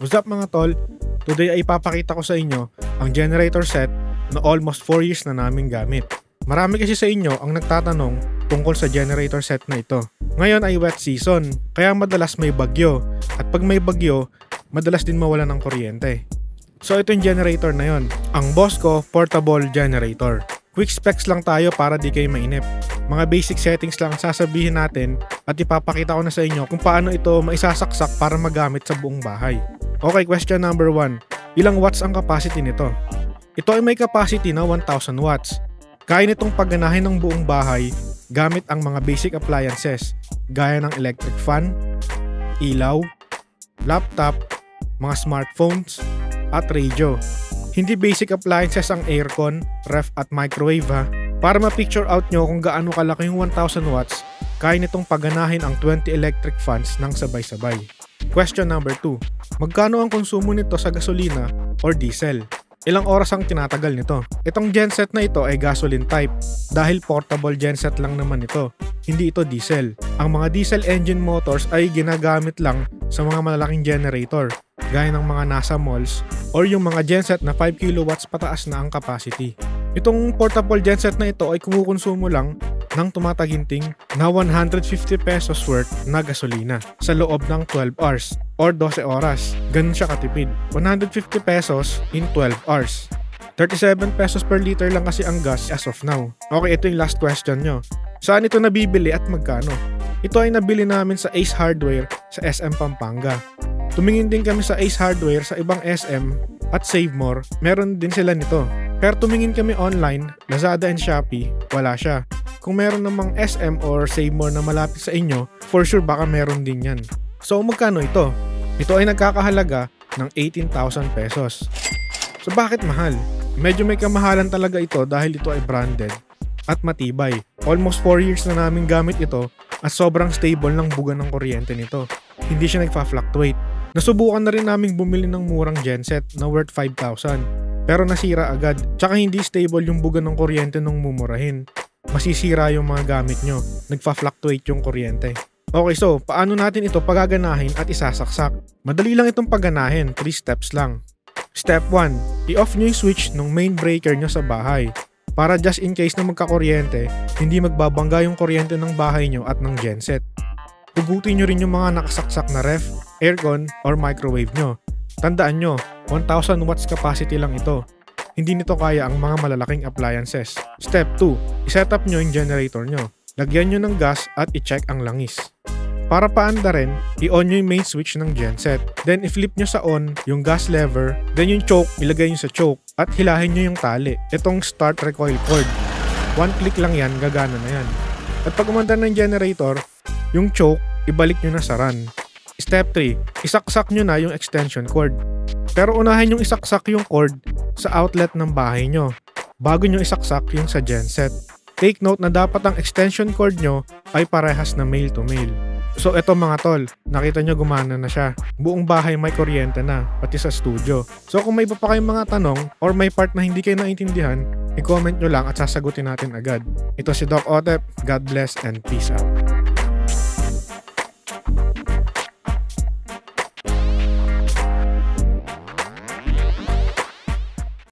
What's up mga tol? Today ay ipapakita ko sa inyo ang generator set na almost 4 years na namin gamit. Marami kasi sa inyo ang nagtatanong tungkol sa generator set na ito. Ngayon ay wet season, kaya madalas may bagyo. At pag may bagyo, madalas din mawala ng kuryente. So ito yung generator na yon, ang Bosco Portable Generator. Quick specs lang tayo para di kayo mainip. Mga basic settings lang sasabihin natin at ipapakita ko na sa inyo kung paano ito maisasaksak para magamit sa buong bahay. Okay, question number 1. Ilang watts ang capacity nito? Ito ay may capacity na 1000 watts. Kaya nitong pagganahin ng buong bahay gamit ang mga basic appliances gaya ng electric fan, ilaw, laptop, mga smartphones, at radio. Hindi basic appliances ang aircon, ref at microwave ha. Para ma-picture out nyo kung gaano kalaki yung 1000 watts, kaya nitong paganahin ang 20 electric fans ng sabay-sabay. Question number 2. Magkano ang konsumo nito sa gasolina or diesel? Ilang oras ang tinatagal nito? Itong genset na ito ay gasoline type dahil portable genset lang naman ito. Hindi ito diesel. Ang mga diesel engine motors ay ginagamit lang sa mga malalaking generator gaya ng mga nasa malls or yung mga genset na 5 kilowatts pataas na ang capacity. Itong portable genset na ito ay kumukonsumo lang ng tumataginting na 150 pesos worth na gasolina sa loob ng 12 hours or 12 oras. Ganun siya katipid. 150 pesos in 12 hours. 37 pesos per liter lang kasi ang gas as of now. Okay, ito yung last question nyo. Saan ito nabibili at magkano? Ito ay nabili namin sa Ace Hardware sa SM Pampanga. Tumingin din kami sa Ace Hardware sa ibang SM at Save More. Meron din sila nito. Pero tumingin kami online, Lazada and Shopee, wala siya. Kung meron namang SM or More na malapit sa inyo, for sure baka meron din yan. So magkano ito? Ito ay nagkakahalaga ng 18,000 pesos. So bakit mahal? Medyo may kamahalan talaga ito dahil ito ay branded at matibay. Almost 4 years na namin gamit ito at sobrang stable ng buga ng kuryente nito. Hindi siya nagfa-fluctuate. Nasubukan na rin naming bumili ng murang genset na worth 5,000 pero nasira agad. Tsaka hindi stable yung buga ng kuryente nung mumurahin masisira yung mga gamit nyo. Nagfa-fluctuate yung kuryente. Okay, so paano natin ito pagaganahin at isasaksak? Madali lang itong pagganahin, 3 steps lang. Step 1. I-off nyo yung switch ng main breaker nyo sa bahay para just in case na magkakuryente, hindi magbabangga yung kuryente ng bahay nyo at ng genset. Hugutin nyo rin yung mga nakasaksak na ref, aircon, or microwave nyo. Tandaan nyo, 1000 watts capacity lang ito hindi nito kaya ang mga malalaking appliances. Step 2. I-setup nyo yung generator nyo. Lagyan nyo ng gas at i-check ang langis. Para paanda rin, i-on nyo yung main switch ng genset. Then i-flip nyo sa on yung gas lever. Then yung choke, ilagay nyo sa choke. At hilahin nyo yung tali. Itong start recoil cord. One click lang yan, gagana na yan. At pag umandar ng generator, yung choke, ibalik nyo na sa run. Step 3, isaksak nyo na yung extension cord. Pero unahin yung isaksak yung cord sa outlet ng bahay nyo bago nyo isaksak yung sa genset. Take note na dapat ang extension cord nyo ay parehas na male to male. So eto mga tol, nakita nyo gumana na siya. Buong bahay may kuryente na, pati sa studio. So kung may iba pa kayong mga tanong or may part na hindi kayo naintindihan, i-comment nyo lang at sasagutin natin agad. Ito si Doc Otep, God bless and peace out.